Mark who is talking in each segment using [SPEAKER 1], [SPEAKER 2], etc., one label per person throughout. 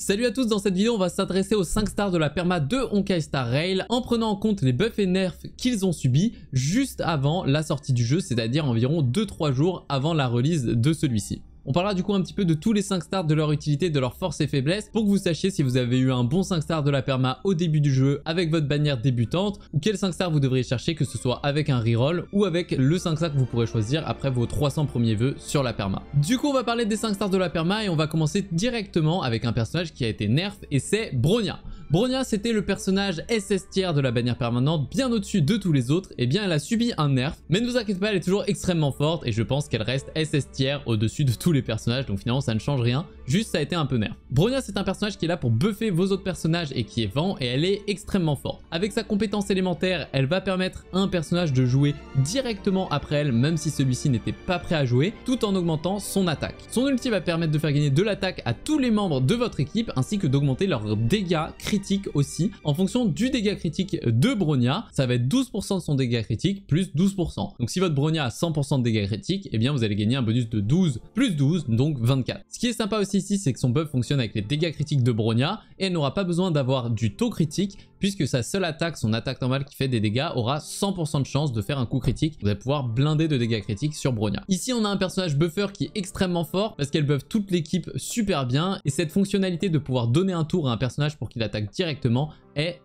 [SPEAKER 1] Salut à tous, dans cette vidéo on va s'adresser aux 5 stars de la perma de Honkai Star Rail en prenant en compte les buffs et nerfs qu'ils ont subis juste avant la sortie du jeu, c'est-à-dire environ 2-3 jours avant la release de celui-ci. On parlera du coup un petit peu de tous les 5 stars, de leur utilité, de leurs forces et faiblesses, pour que vous sachiez si vous avez eu un bon 5 stars de la perma au début du jeu avec votre bannière débutante, ou quel 5 stars vous devriez chercher, que ce soit avec un reroll ou avec le 5 stars que vous pourrez choisir après vos 300 premiers vœux sur la perma. Du coup on va parler des 5 stars de la perma et on va commencer directement avec un personnage qui a été nerf et c'est Bronya. Bronya c'était le personnage SS tiers de la bannière permanente bien au-dessus de tous les autres, et eh bien elle a subi un nerf, mais ne vous inquiétez pas elle est toujours extrêmement forte et je pense qu'elle reste SS tiers au-dessus de tous les personnages donc finalement ça ne change rien, juste ça a été un peu nerf. Bronya c'est un personnage qui est là pour buffer vos autres personnages et qui est vent et elle est extrêmement forte. Avec sa compétence élémentaire elle va permettre à un personnage de jouer directement après elle même si celui-ci n'était pas prêt à jouer tout en augmentant son attaque. Son ulti va permettre de faire gagner de l'attaque à tous les membres de votre équipe ainsi que d'augmenter leurs dégâts critiques aussi en fonction du dégât critique de Bronya. Ça va être 12% de son dégât critique plus 12%. Donc si votre Bronya a 100% de dégâts critiques, eh bien vous allez gagner un bonus de 12 plus 12, donc 24. Ce qui est sympa aussi ici, c'est que son buff fonctionne avec les dégâts critiques de Bronya et elle n'aura pas besoin d'avoir du taux critique puisque sa seule attaque, son attaque normale qui fait des dégâts, aura 100% de chance de faire un coup critique. Vous allez pouvoir blinder de dégâts critiques sur Bronya. Ici, on a un personnage buffer qui est extrêmement fort parce qu'elle buff toute l'équipe super bien et cette fonctionnalité de pouvoir donner un tour à un personnage pour qu'il attaque directement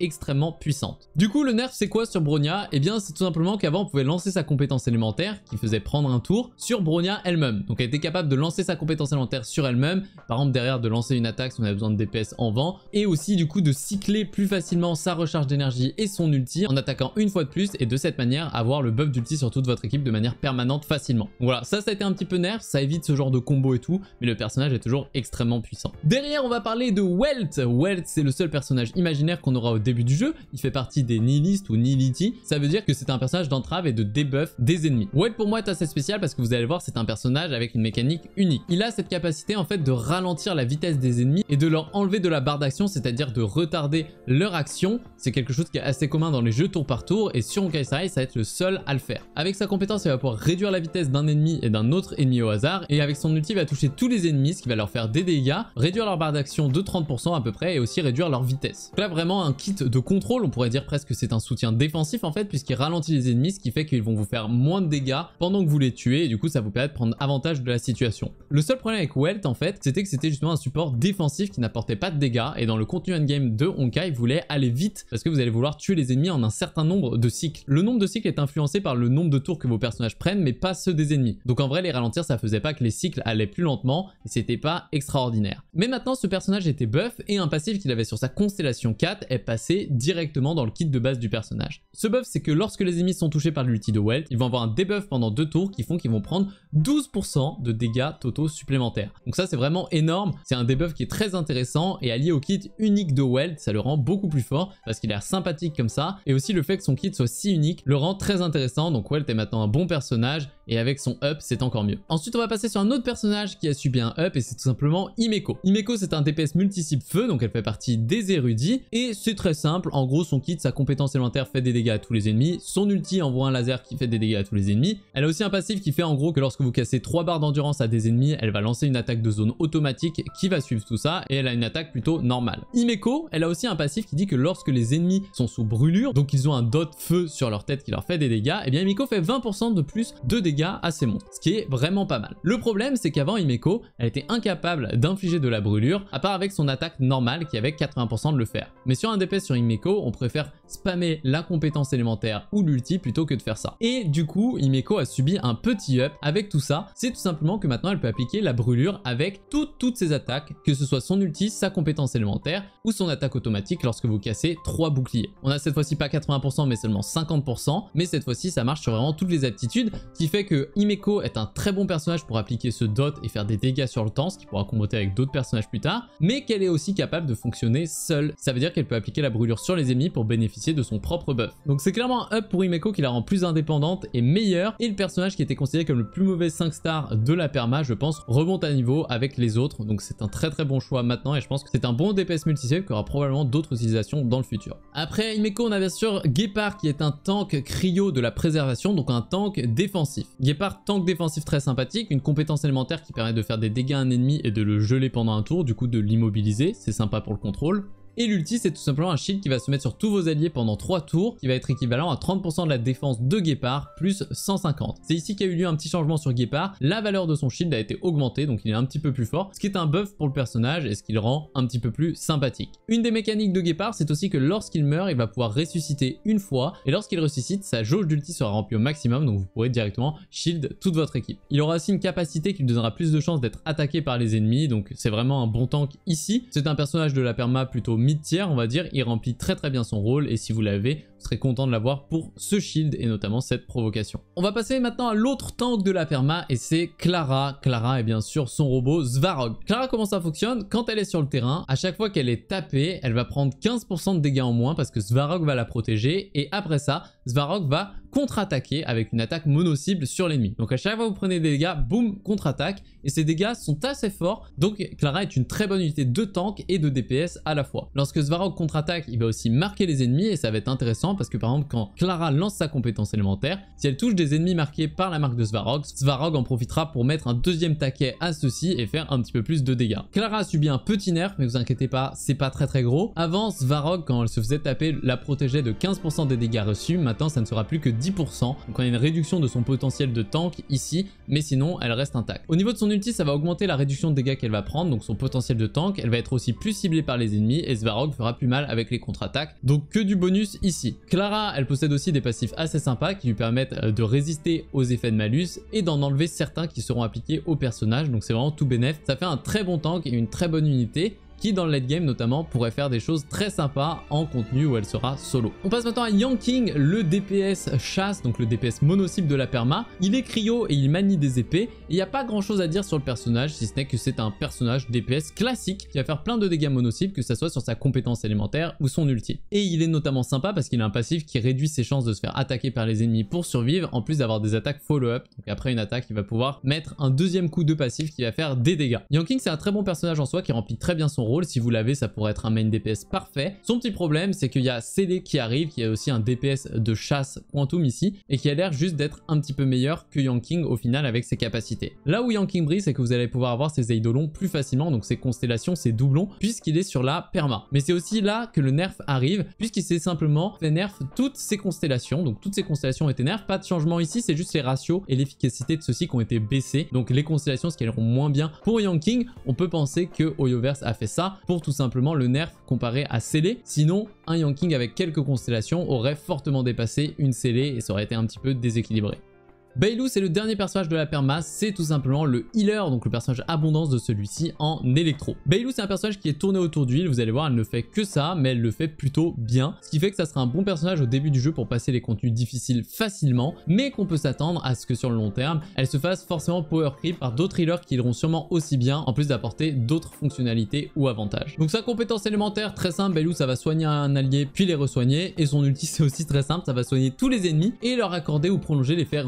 [SPEAKER 1] extrêmement puissante. Du coup, le nerf, c'est quoi sur Bronya Eh bien, c'est tout simplement qu'avant, on pouvait lancer sa compétence élémentaire, qui faisait prendre un tour, sur Bronya elle-même. Donc, elle était capable de lancer sa compétence élémentaire sur elle-même, par exemple, derrière de lancer une attaque si on avait besoin de DPS en vent, et aussi, du coup, de cycler plus facilement sa recharge d'énergie et son ulti en attaquant une fois de plus, et de cette manière, avoir le buff d'ulti sur toute votre équipe de manière permanente facilement. voilà, ça, ça a été un petit peu nerf, ça évite ce genre de combo et tout, mais le personnage est toujours extrêmement puissant. Derrière, on va parler de Welt. Welt, c'est le seul personnage imaginaire qu'on aura au début du jeu, il fait partie des nihilistes ou nihility, ça veut dire que c'est un personnage d'entrave et de debuff des ennemis. Welt pour moi est assez spécial parce que vous allez voir c'est un personnage avec une mécanique unique. Il a cette capacité en fait de ralentir la vitesse des ennemis et de leur enlever de la barre d'action, c'est-à-dire de retarder leur action. C'est quelque chose qui est assez commun dans les jeux tour par tour et sur Honkai Star ça va être le seul à le faire. Avec sa compétence, il va pouvoir réduire la vitesse d'un ennemi et d'un autre ennemi au hasard et avec son ulti, va toucher tous les ennemis, ce qui va leur faire des dégâts, réduire leur barre d'action de 30% à peu près et aussi réduire leur vitesse. Donc là vraiment un kit de contrôle, on pourrait dire presque que c'est un soutien défensif en fait, puisqu'il ralentit les ennemis, ce qui fait qu'ils vont vous faire moins de dégâts pendant que vous les tuez, et du coup ça vous permet de prendre avantage de la situation. Le seul problème avec Welt en fait, c'était que c'était justement un support défensif qui n'apportait pas de dégâts, et dans le contenu endgame de Honkai, vous voulait aller vite, parce que vous allez vouloir tuer les ennemis en un certain nombre de cycles. Le nombre de cycles est influencé par le nombre de tours que vos personnages prennent, mais pas ceux des ennemis. Donc en vrai, les ralentir, ça faisait pas que les cycles allaient plus lentement, et c'était pas extraordinaire. Mais maintenant, ce personnage était buff, et un passif qu'il avait sur sa constellation 4 est passé directement dans le kit de base du personnage. Ce buff, c'est que lorsque les ennemis sont touchés par l'ulti de Welt, ils vont avoir un debuff pendant deux tours qui font qu'ils vont prendre 12% de dégâts totaux supplémentaires. Donc ça, c'est vraiment énorme. C'est un debuff qui est très intéressant et allié au kit unique de Welt, ça le rend beaucoup plus fort parce qu'il est sympathique comme ça. Et aussi le fait que son kit soit si unique le rend très intéressant. Donc Welt est maintenant un bon personnage et avec son up, c'est encore mieux. Ensuite, on va passer sur un autre personnage qui a subi un up et c'est tout simplement Imeko. Imeko, c'est un DPS multi-cible feu, donc elle fait partie des érudits et c'est très simple. En gros, son kit, sa compétence élémentaire fait des dégâts à tous les ennemis, son ulti envoie un laser qui fait des dégâts à tous les ennemis. Elle a aussi un passif qui fait en gros que lorsque vous cassez 3 barres d'endurance à des ennemis, elle va lancer une attaque de zone automatique qui va suivre tout ça et elle a une attaque plutôt normale. Imeko, elle a aussi un passif qui dit que lorsque les ennemis sont sous brûlure, donc ils ont un dot feu sur leur tête qui leur fait des dégâts, et eh bien Imeko fait 20% de plus de dégâts à ses monstres, ce qui est vraiment pas mal. Le problème c'est qu'avant Imeko, elle était incapable d'infliger de la brûlure, à part avec son attaque normale qui avait 80% de le faire. Mais un DPS sur Imeko, on préfère spammer la compétence élémentaire ou l'ulti plutôt que de faire ça. Et du coup, Imeko a subi un petit up avec tout ça. C'est tout simplement que maintenant elle peut appliquer la brûlure avec toutes, toutes ses attaques, que ce soit son ulti, sa compétence élémentaire ou son attaque automatique lorsque vous cassez 3 boucliers. On a cette fois-ci pas 80% mais seulement 50%, mais cette fois-ci ça marche sur vraiment toutes les aptitudes, qui fait que Imeko est un très bon personnage pour appliquer ce dot et faire des dégâts sur le temps, ce qui pourra comboter avec d'autres personnages plus tard, mais qu'elle est aussi capable de fonctionner seule. Ça veut dire qu'elle peut appliquer la brûlure sur les ennemis pour bénéficier de son propre buff. Donc c'est clairement un up pour Himeko qui la rend plus indépendante et meilleure, et le personnage qui était considéré comme le plus mauvais 5 stars de la perma, je pense, remonte à niveau avec les autres, donc c'est un très très bon choix maintenant, et je pense que c'est un bon DPS multisave qui aura probablement d'autres utilisations dans le futur. Après Himeko, on a bien sûr Gepard qui est un tank cryo de la préservation, donc un tank défensif. Gepard, tank défensif très sympathique, une compétence élémentaire qui permet de faire des dégâts à un ennemi et de le geler pendant un tour, du coup de l'immobiliser, c'est sympa pour le contrôle. Et l'ulti, c'est tout simplement un shield qui va se mettre sur tous vos alliés pendant 3 tours, qui va être équivalent à 30% de la défense de Guépard, plus 150. C'est ici qu'il y a eu lieu un petit changement sur Guépard. La valeur de son shield a été augmentée, donc il est un petit peu plus fort, ce qui est un buff pour le personnage et ce qui le rend un petit peu plus sympathique. Une des mécaniques de Guépard, c'est aussi que lorsqu'il meurt, il va pouvoir ressusciter une fois, et lorsqu'il ressuscite, sa jauge d'ulti sera remplie au maximum, donc vous pourrez directement shield toute votre équipe. Il aura aussi une capacité qui lui donnera plus de chances d'être attaqué par les ennemis, donc c'est vraiment un bon tank ici. C'est un personnage de la perma plutôt mid-tier, on va dire, il remplit très très bien son rôle. Et si vous l'avez, vous serez content de l'avoir pour ce shield et notamment cette provocation. On va passer maintenant à l'autre tank de la perma et c'est Clara. Clara est bien sûr son robot Svarog. Clara comment ça fonctionne? Quand elle est sur le terrain, à chaque fois qu'elle est tapée, elle va prendre 15% de dégâts en moins parce que Svarog va la protéger et après ça, Svarog va contre-attaquer avec une attaque mono-cible sur l'ennemi. Donc à chaque fois que vous prenez des dégâts, boum, contre-attaque. Et ces dégâts sont assez forts, donc Clara est une très bonne unité de tank et de DPS à la fois. Lorsque Svarog contre-attaque, il va aussi marquer les ennemis et ça va être intéressant parce que par exemple quand Clara lance sa compétence élémentaire, si elle touche des ennemis marqués par la marque de Svarog, Svarog en profitera pour mettre un deuxième taquet à ceci et faire un petit peu plus de dégâts. Clara a subi un petit nerf, mais vous inquiétez pas, c'est pas très très gros. Avant, Svarog, quand elle se faisait taper, la protégeait de 15% des dégâts reçus, maintenant ça ne sera plus que 10%, donc on a une réduction de son potentiel de tank ici, mais sinon elle reste intacte. Au niveau de son ulti, ça va augmenter la réduction de dégâts qu'elle va prendre, donc son potentiel de tank, elle va être aussi plus ciblée par les ennemis et Svarog fera plus mal avec les contre-attaques, donc que du bonus ici. Clara, elle possède aussi des passifs assez sympas qui lui permettent euh, de résister aux effets de malus et d'en enlever certains qui seront appliqués au personnage, donc c'est vraiment tout bénéf. Ça fait un très bon tank et une très bonne unité qui dans le late game notamment pourrait faire des choses très sympas en contenu où elle sera solo. On passe maintenant à Yanking, le DPS chasse, donc le DPS mono-cible de la perma. Il est cryo et il manie des épées. Il n'y a pas grand chose à dire sur le personnage si ce n'est que c'est un personnage DPS classique qui va faire plein de dégâts mono-cible que ce soit sur sa compétence élémentaire ou son ulti. Et il est notamment sympa parce qu'il a un passif qui réduit ses chances de se faire attaquer par les ennemis pour survivre en plus d'avoir des attaques follow-up. Donc après une attaque il va pouvoir mettre un deuxième coup de passif qui va faire des dégâts. Yanking c'est un très bon personnage en soi qui remplit très bien son rôle. Si vous l'avez, ça pourrait être un main DPS parfait. Son petit problème, c'est qu'il y a CD qui arrive, qui a aussi un DPS de chasse Quantum ici, et qui a l'air juste d'être un petit peu meilleur que Yanking au final avec ses capacités. Là où Yanking brille, c'est que vous allez pouvoir avoir ses eidolons plus facilement, donc ses constellations, ses doublons, puisqu'il est sur la perma. Mais c'est aussi là que le nerf arrive, puisqu'il s'est simplement fait nerf toutes ses constellations, donc toutes ces constellations ont été nerf, pas de changement ici, c'est juste les ratios et l'efficacité de ceux-ci qui ont été baissés, donc les constellations, ce qu'elles iront moins bien pour Yanking, on peut penser que Oyoverse a fait pour tout simplement le nerf comparé à Scellé. Sinon, un Yanking avec quelques constellations aurait fortement dépassé une Scellé et ça aurait été un petit peu déséquilibré. Bailou c'est le dernier personnage de la perma, c'est tout simplement le healer, donc le personnage abondance de celui-ci en électro. Bailou c'est un personnage qui est tourné autour d'huile, vous allez voir elle ne fait que ça, mais elle le fait plutôt bien, ce qui fait que ça sera un bon personnage au début du jeu pour passer les contenus difficiles facilement, mais qu'on peut s'attendre à ce que sur le long terme, elle se fasse forcément power creep par d'autres healers qui iront sûrement aussi bien, en plus d'apporter d'autres fonctionnalités ou avantages. Donc sa compétence élémentaire, très simple, Bailou ça va soigner un allié puis les resoigner, et son ulti c'est aussi très simple, ça va soigner tous les ennemis et leur accorder ou prolonger l'effet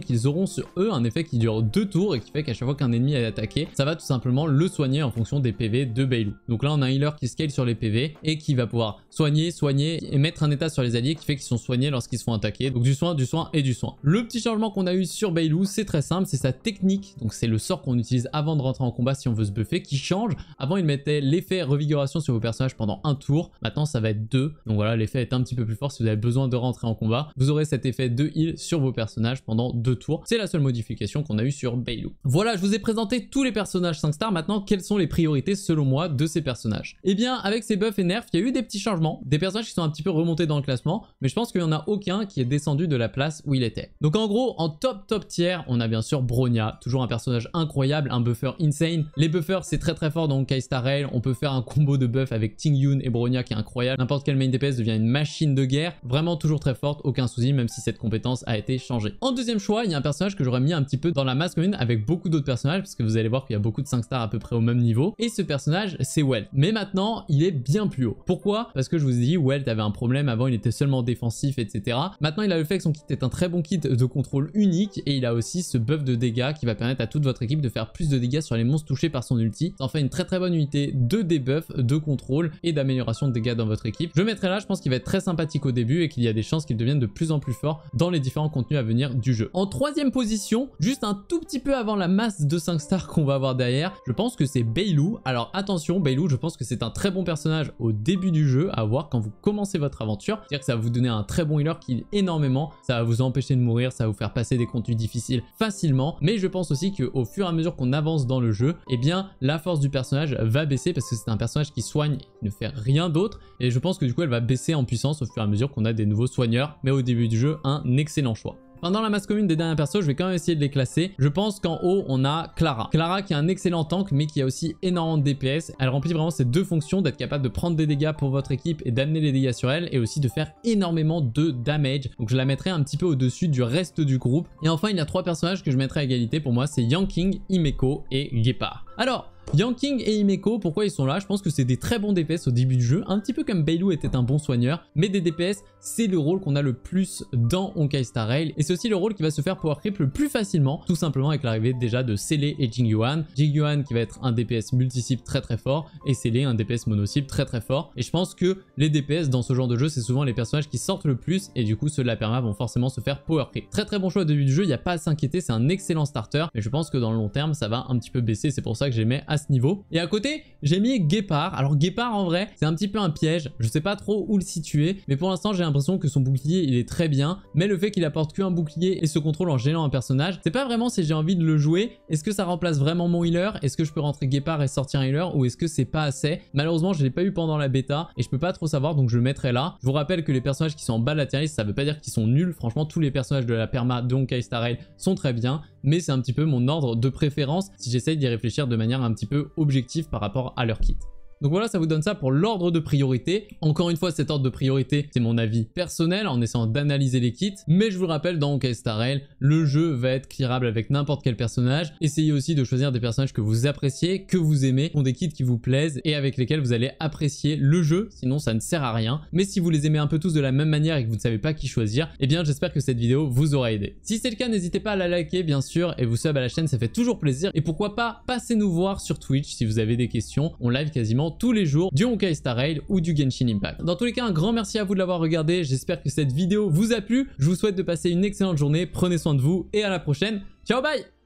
[SPEAKER 1] qu'ils auront sur eux, un effet qui dure deux tours et qui fait qu'à chaque fois qu'un ennemi est attaqué, ça va tout simplement le soigner en fonction des PV de Bailou. Donc là on a un healer qui scale sur les PV et qui va pouvoir soigner, soigner et mettre un état sur les alliés qui fait qu'ils sont soignés lorsqu'ils se font attaquer. Donc du soin, du soin et du soin. Le petit changement qu'on a eu sur Bailou, c'est très simple, c'est sa technique. Donc c'est le sort qu'on utilise avant de rentrer en combat si on veut se buffer qui change. Avant il mettait l'effet revigoration sur vos personnages pendant un tour, maintenant ça va être deux. Donc voilà l'effet est un petit peu plus fort si vous avez besoin de rentrer en combat. Vous aurez cet effet de heal sur vos personnages pendant deux tours. C'est la seule modification qu'on a eu sur Bailou. Voilà, je vous ai présenté tous les personnages 5 stars. Maintenant, quelles sont les priorités selon moi de ces personnages? Eh bien, avec ces buffs et nerfs, il y a eu des petits changements, des personnages qui sont un petit peu remontés dans le classement, mais je pense qu'il n'y en a aucun qui est descendu de la place où il était. Donc en gros, en top top tier, on a bien sûr Bronya, toujours un personnage incroyable, un buffer insane. Les buffers, c'est très très fort dans Kai Star Rail, on peut faire un combo de buff avec Ting Yun et Bronya qui est incroyable. N'importe quel main DPS devient une machine de guerre, vraiment toujours très forte, aucun souci, même si cette compétence a été changée. En deuxième choix, il y a un personnage que j'aurais mis un petit peu dans la masse commune avec beaucoup d'autres personnages, parce que vous allez voir qu'il y a beaucoup de 5 stars à peu près au même niveau. Et ce personnage, c'est Welt. Mais maintenant, il est bien plus haut. Pourquoi? Parce que je vous ai dit, Welt avait un problème, avant il était seulement défensif, etc. Maintenant, il a le fait que son kit est un très bon kit de contrôle unique, et il a aussi ce buff de dégâts qui va permettre à toute votre équipe de faire plus de dégâts sur les monstres touchés par son ulti. Ça en fait une très très bonne unité de debuff, de contrôle et d'amélioration de dégâts dans votre équipe. Je mettrai là, je pense qu'il va être très sympathique au début et qu'il y a des chances qu'il devienne de plus en plus fort dans les différents contenus à venir du En troisième position, juste un tout petit peu avant la masse de 5 stars qu'on va avoir derrière, je pense que c'est Beilou. Alors attention, Beilou, je pense que c'est un très bon personnage au début du jeu à voir quand vous commencez votre aventure. C'est-à-dire que ça va vous donner un très bon healer qui énormément, ça va vous empêcher de mourir, ça va vous faire passer des contenus difficiles facilement. Mais je pense aussi qu'au fur et à mesure qu'on avance dans le jeu, eh bien la force du personnage va baisser parce que c'est un personnage qui soigne et ne fait rien d'autre. Et je pense que du coup elle va baisser en puissance au fur et à mesure qu'on a des nouveaux soigneurs. Mais au début du jeu, un excellent choix. Dans la masse commune des derniers persos, je vais quand même essayer de les classer. Je pense qu'en haut, on a Clara. Clara qui est un excellent tank, mais qui a aussi énormément de DPS. Elle remplit vraiment ces deux fonctions, d'être capable de prendre des dégâts pour votre équipe et d'amener les dégâts sur elle, et aussi de faire énormément de damage. Donc je la mettrai un petit peu au-dessus du reste du groupe. Et enfin, il y a trois personnages que je mettrai à égalité pour moi, c'est Yanking, Imeko et Gepard. Alors, Yanking et Imeko, pourquoi ils sont là? Je pense que c'est des très bons DPS au début du jeu, un petit peu comme Beilou était un bon soigneur, mais des DPS, c'est le rôle qu'on a le plus dans Honkai Star Rail, et c'est aussi le rôle qui va se faire power creep le plus facilement, tout simplement avec l'arrivée déjà de Célé et Jingyuan. Jingyuan qui va être un DPS multi-cible très très fort, et Célé un DPS mono-cible très très fort, et je pense que les DPS dans ce genre de jeu, c'est souvent les personnages qui sortent le plus, et du coup ceux de la perma vont forcément se faire power creep. Très très bon choix au début du jeu, il n'y a pas à s'inquiéter, c'est un excellent starter, mais je pense que dans le long terme, ça va un petit peu baisser, c'est pour ça que j'ai mis à ce niveau. Et à côté, j'ai mis Guépard. Alors Guépard en vrai, c'est un petit peu un piège. Je sais pas trop où le situer, mais pour l'instant j'ai l'impression que son bouclier il est très bien. Mais le fait qu'il apporte qu'un bouclier et se contrôle en gênant un personnage, c'est pas vraiment si j'ai envie de le jouer. Est-ce que ça remplace vraiment mon healer? Est-ce que je peux rentrer Guépard et sortir un healer? Ou est-ce que c'est pas assez? Malheureusement je l'ai pas eu pendant la bêta et je peux pas trop savoir donc je le mettrai là. Je vous rappelle que les personnages qui sont en bas de la tier ça veut pas dire qu'ils sont nuls. Franchement tous les personnages de la perma Honkai Star Rail sont très bien. Mais c'est un petit peu mon ordre de préférence si j'essaye d'y réfléchir de manière un petit peu objective par rapport à leur kit. Donc voilà, ça vous donne ça pour l'ordre de priorité. Encore une fois, cet ordre de priorité, c'est mon avis personnel en essayant d'analyser les kits. Mais je vous le rappelle, dans Honkai Star Rail, le jeu va être clearable avec n'importe quel personnage. Essayez aussi de choisir des personnages que vous appréciez, que vous aimez, ont des kits qui vous plaisent et avec lesquels vous allez apprécier le jeu. Sinon, ça ne sert à rien. Mais si vous les aimez un peu tous de la même manière et que vous ne savez pas qui choisir, eh bien, j'espère que cette vidéo vous aura aidé. Si c'est le cas, n'hésitez pas à la liker, bien sûr, et vous sub à la chaîne, ça fait toujours plaisir. Et pourquoi pas, passez nous voir sur Twitch si vous avez des questions. On live tous les jours du Honkai Star Rail ou du Genshin Impact. Dans tous les cas, un grand merci à vous de l'avoir regardé. J'espère que cette vidéo vous a plu. Je vous souhaite de passer une excellente journée. Prenez soin de vous et à la prochaine. Ciao, bye